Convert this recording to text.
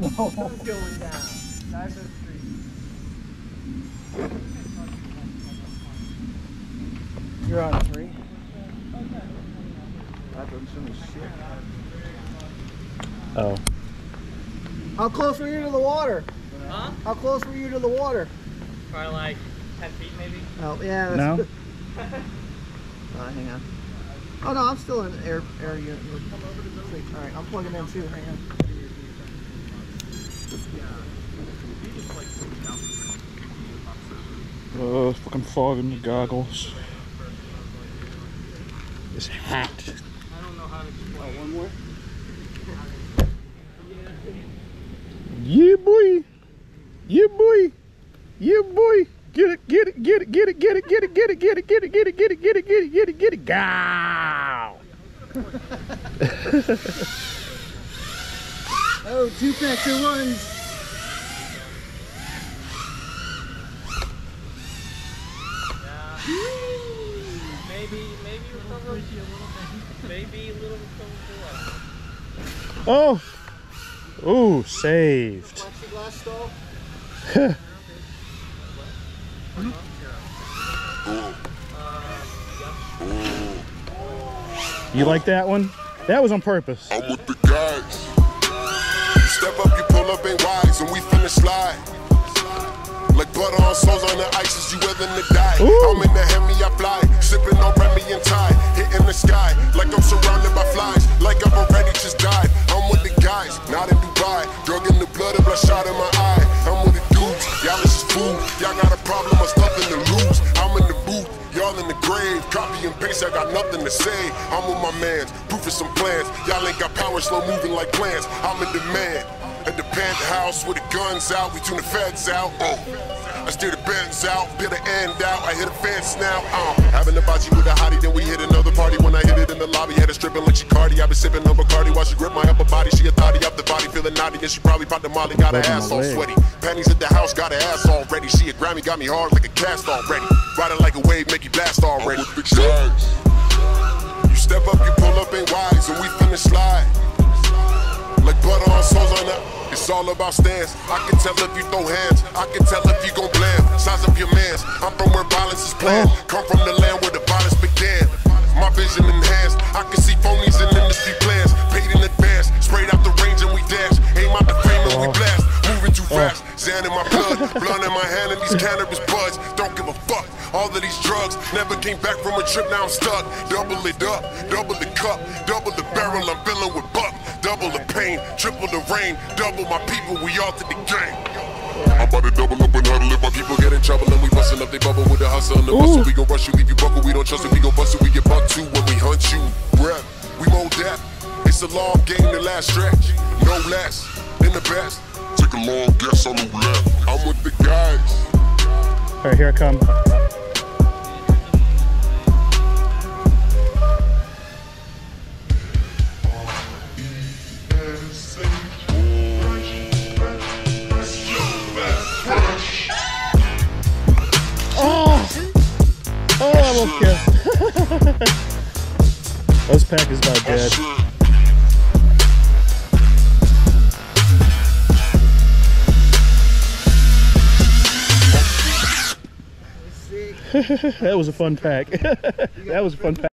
Sun's going down. Dive those trees. You're on three. That doesn't seem as shit. Oh. How close were you to the water? Huh? How close were you to the water? Probably like 10 feet maybe. Oh, yeah. No? Uh, hang on. Oh, no, I'm still in air, air unit. All right, I'm plugging in too. Hang on. Oh, fucking fog in the goggles. This hat. I don't know how to explain. one more. Yeah, boy. Yeah, boy. Yeah, boy. Get it, get it, get it, get it, get it, get it, get it, get it, get it, get it, get it, get it, get it, get it, get it, Gow. Oh, two packs of ones. Maybe, maybe recover. Maybe a little recover. Oh. Ooh, saved. You like that one? That was on purpose. I'm with the guys. Pull up, ain't wise, and we finna slide. Like butter on souls on the ice, is you willing to die? Ooh. I'm in the Hemi, I fly, sipping on Remy and Tide, hitting the sky like I'm surrounded by flies, like I've already just died. I'm with the guys, not in Dubai, drug in the blood, a bloodshot in my eye. I'm with the dudes, y'all is just food. Y'all got a problem, it's nothing to lose. I'm in the booth, y'all in the grave, copy and paste, I got nothing to say. I'm with my mans, proof of some plans. Y'all ain't got power, slow moving like plants. I'm in demand. At the penthouse with the guns out, we tune the feds out. Oh. I steer the bends out, peel the end out. I hit a fence now. Uh. Having a bocce with a hottie, then we hit another party. When I hit it in the lobby, had her stripping like she Cardi. I been sipping on Bacardi while she grip my upper body. She a thotty up the body, feeling naughty, and she probably popped the molly. Got her ass all sweaty. Panties at the house, got her ass already. She a Grammy, got me hard like a cast already. Riding like a wave, make you blast already. It's all about stance. I can tell if you throw hands. I can tell if you gon' blam. Size up your mans. I'm from where violence is planned. Come from the land where the violence began. My vision enhanced. I can see phonies in industry plans. Paid in advance. Sprayed out the range and we dash. Aim out the frame and we uh-huh. blast. Moving too uh-huh. fast. Xan in my blood. Blunt in my hand and these cannabis buds. Don't give a fuck. All of these drugs never came back from a trip. Now I'm stuck. Double it up. Double the cup. Double the barrel. I'm filling with buck. Double the pain. Triple the rain. Double my people. We all to the game. I'm about to double up and huddle if my people get in trouble and we bustin' up they bubble with the hustle and the bustle. We gon' rush you, leave you buckle. We don't trust it, we gon' bust it, we get bucked too when we hunt you. Rep, we mold that. It's a long game, the last stretch. No less than the best. Take a long guess on the left. I'm with the guys. All right, here I come. Those pack is about dead. that was a fun pack. that was a fun pack.